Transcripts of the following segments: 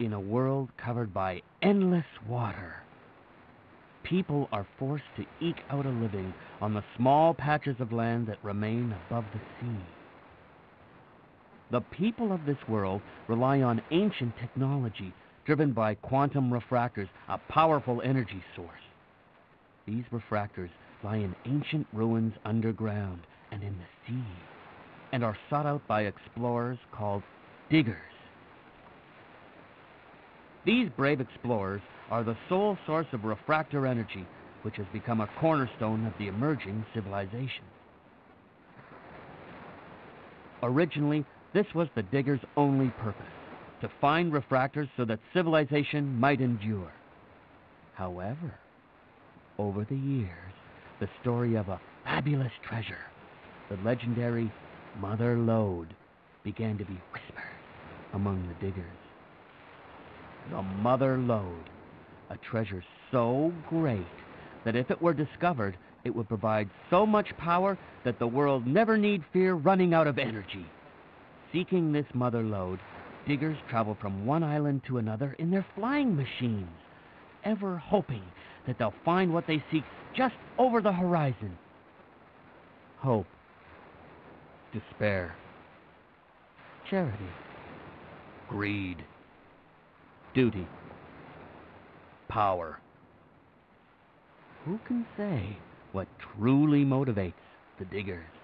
In a world covered by endless water, people are forced to eke out a living on the small patches of land that remain above the sea. The people of this world rely on ancient technology driven by quantum refractors, a powerful energy source. These refractors lie in ancient ruins underground and in the sea, and are sought out by explorers called diggers. These brave explorers are the sole source of refractor energy, which has become a cornerstone of the emerging civilization. Originally, this was the diggers' only purpose to find refractors so that civilization might endure. However, over the years, the story of a fabulous treasure, the legendary Mother Lode, began to be whispered among the diggers. The Mother Lode, a treasure so great that if it were discovered, it would provide so much power that the world never need fear running out of energy. Seeking this Mother Lode, diggers travel from one island to another in their flying machines, ever hoping that they'll find what they seek just over the horizon. Hope, despair, charity, greed, duty, power. Who can say what truly motivates the diggers?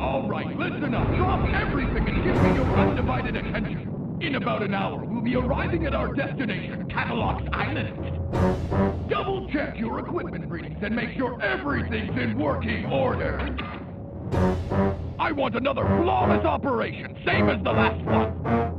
All right, listen up. Drop everything and give me your undivided attention. In about an hour, we'll be arriving at our destination, Kattelox Island. Double check your equipment readings and make sure everything's in working order. I want another flawless operation, same as the last one.